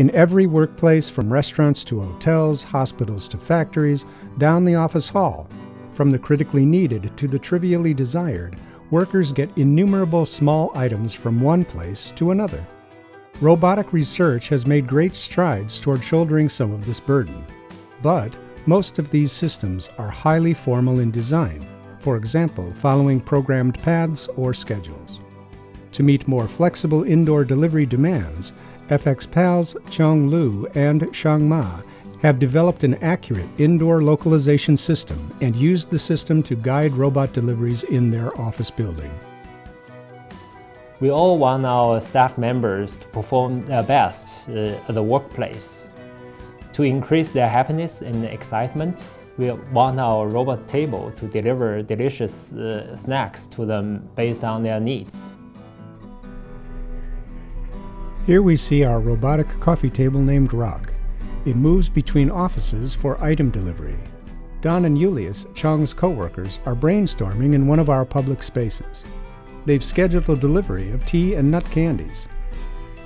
In every workplace, from restaurants to hotels, hospitals to factories, down the office hall, from the critically needed to the trivially desired, workers get innumerable small items from one place to another. Robotic research has made great strides toward shouldering some of this burden. But most of these systems are highly formal in design, for example, following programmed paths or schedules. To meet more flexible indoor delivery demands, FXPAL's Qiong Liu and Shang Ma have developed an accurate indoor localization system and used the system to guide robot deliveries in their office building. We all want our staff members to perform their best uh, at the workplace. To increase their happiness and excitement, we want our robot table to deliver delicious uh, snacks to them based on their needs. Here we see our robotic coffee table named Rock. It moves between offices for item delivery. Don and Julius, Qiong's co-workers, are brainstorming in one of our public spaces. They've scheduled a delivery of tea and nut candies.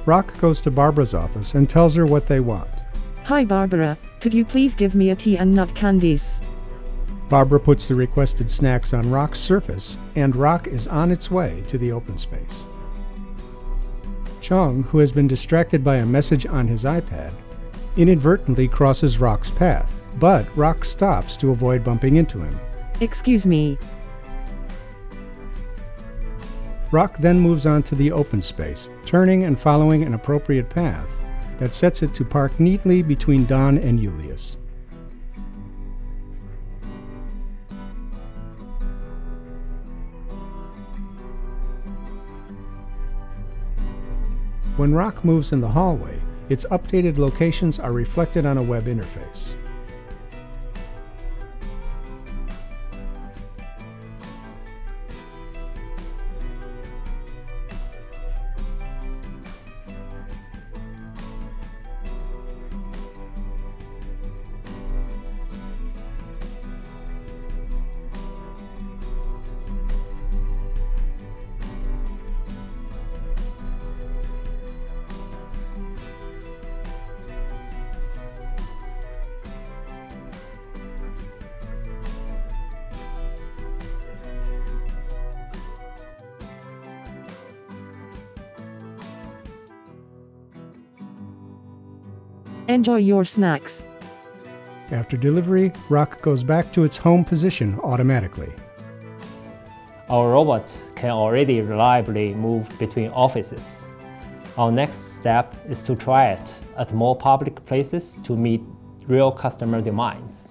Rock goes to Barbara's office and tells her what they want. Hi Barbara, could you please give me a tea and nut candies? Barbara puts the requested snacks on Rock's surface, and Rock is on its way to the open space. Qiong, who has been distracted by a message on his iPad, inadvertently crosses Rock's path, but Rock stops to avoid bumping into him. Excuse me. Rock then moves on to the open space, turning and following an appropriate path that sets it to park neatly between Don and Julius. When Rock moves in the hallway, its updated locations are reflected on a web interface. Enjoy your snacks. After delivery, Rock goes back to its home position automatically. Our robots can already reliably move between offices. Our next step is to try it at more public places to meet real customer demands.